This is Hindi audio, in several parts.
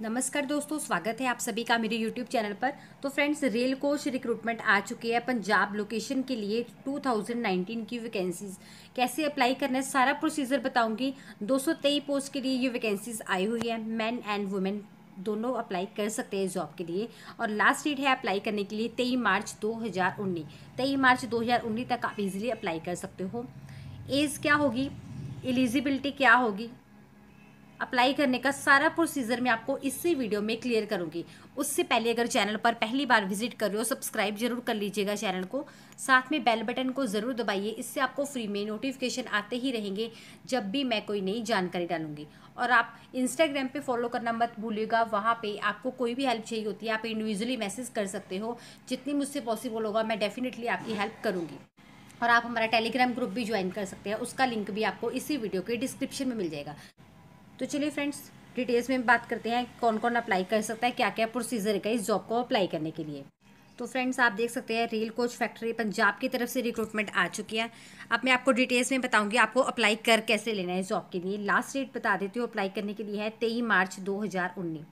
नमस्कार दोस्तों, स्वागत है आप सभी का मेरे यूट्यूब चैनल पर। तो फ्रेंड्स रेल कोच रिक्रूटमेंट आ चुकी है पंजाब लोकेशन के लिए 2019 की वैकेंसीज कैसे अप्लाई करना है सारा प्रोसीजर बताऊँगी। 223 पोस्ट के लिए ये वैकेंसीज आई हुई है। मैन एंड वुमेन दोनों अप्लाई कर सकते हैं जॉब के लिए। और लास्ट डेट है अप्लाई करने के लिए तेईस मार्च दो हज़ार मार्च दो हज़ार उन्नीस तक आप इजीली अप्लाई कर सकते हो। एज क्या होगी? एलिजिबिलिटी क्या होगी? अप्लाई करने का सारा प्रोसीजर मैं आपको इसी वीडियो में क्लियर करूँगी। उससे पहले अगर चैनल पर पहली बार विज़िट कर रहे हो, सब्सक्राइब ज़रूर कर लीजिएगा चैनल को। साथ में बेल बटन को ज़रूर दबाइए, इससे आपको फ्री में नोटिफिकेशन आते ही रहेंगे जब भी मैं कोई नई जानकारी डालूँगी। और आप इंस्टाग्राम पे फॉलो करना मत भूलिएगा, वहाँ पे आपको कोई भी हेल्प चाहिए होती है, आप इंडिविजुअली मैसेज कर सकते हो। जितनी मुझसे पॉसिबल होगा, मैं डेफिनेटली आपकी हेल्प करूँगी। और आप हमारा टेलीग्राम ग्रुप भी ज्वाइन कर सकते हैं, उसका लिंक भी आपको इसी वीडियो के डिस्क्रिप्शन में मिल जाएगा। तो चलिए फ्रेंड्स डिटेल्स में बात करते हैं कौन कौन अप्लाई कर सकता है क्या क्या प्रोसीजर है, इस जॉब को अप्लाई करने के लिए। तो फ्रेंड्स आप देख सकते हैं रेल कोच फैक्ट्री पंजाब की तरफ़ से रिक्रूटमेंट आ चुकी है। अब मैं आपको डिटेल्स में बताऊँगी, आपको अप्लाई कर कैसे लेना है जॉब के लिए। लास्ट डेट बता देती हूँ अप्लाई करने के लिए है तेईस मार्च दो हज़ार उन्नीस।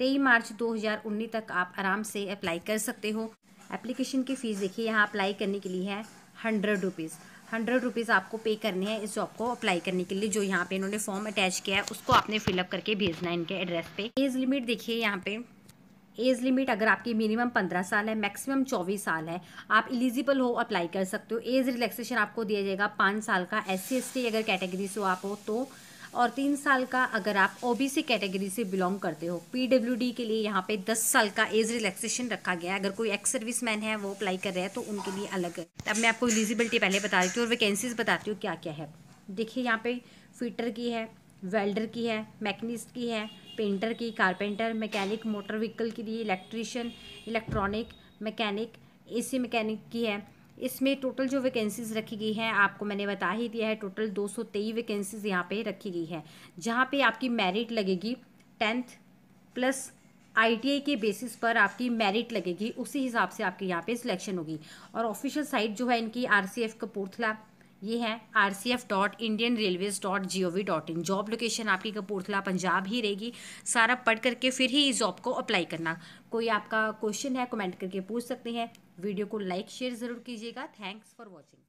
तेईस मार्च दो हज़ार उन्नीस तक आप आराम से अप्लाई कर सकते हो। एप्लीकेशन की फ़ीस देखिए, यहाँ अप्लाई करने के लिए है हंड्रेड रुपीज़ हंड्रेड रुपीज़ आपको पे करने हैं इस जॉब को अप्लाई करने के लिए, जो यहाँ पे इन्होंने फॉर्म अटैच किया है, उसको आपने फिलअप करके भेजना है इनके एड्रेस पे। एज लिमिट देखिए यहाँ पे। एज लिमिट अगर आपकी मिनिमम पंद्रह साल है मैक्सिमम चौबीस साल है, आप इलिजिबल हो अप्लाई कर सकते हो। एज रिलैक्सेशन आपको दिया जाएगा पाँच साल का। एस सी अगर कैटेगरी से आप हो तो और तीन साल का अगर आप ओबीसी कैटेगरी से बिलोंग करते हो पीडब्ल्यूडी के लिए यहाँ पे दस साल का एज रिलैक्सेशन रखा गया है। अगर कोई एक्स सर्विस मैन है, वो अप्लाई कर रहे हैं तो उनके लिए अलग है। अब मैं आपको एलिजिबिलिटी पहले बता देती हूँ और वैकेंसीज बताती हूँ क्या क्या है। देखिए यहाँ पे फिटर की है वेल्डर की है मैकनिस्ट की है पेंटर की कारपेंटर मैकेनिक मोटर व्हीकल के लिए electrician electronic mechanic AC mechanic की है। इसमें टोटल जो वैकेंसीज रखी गई हैं, आपको मैंने बता ही दिया है टोटल दो सौ तेईस वैकेंसीज यहाँ पे रखी गई है। जहाँ पे आपकी मेरिट लगेगी टेंथ प्लस आईटीआई के बेसिस पर आपकी मेरिट लगेगी, उसी हिसाब से आपकी यहाँ पे सिलेक्शन होगी। और ऑफिशियल साइट जो है इनकी आर सी एफ़ कपूरथला ये है R C F dot Indian railways dot G O V dot in job location आपकी कपूरथला, पंजाब ही रहेगी। सारा पढ़ करके फिर ही इस जॉब को अप्लाई करना। कोई आपका क्वेश्चन है कमेंट करके पूछ सकते हैं। वीडियो को लाइक शेयर ज़रूर कीजिएगा। Thanks for watching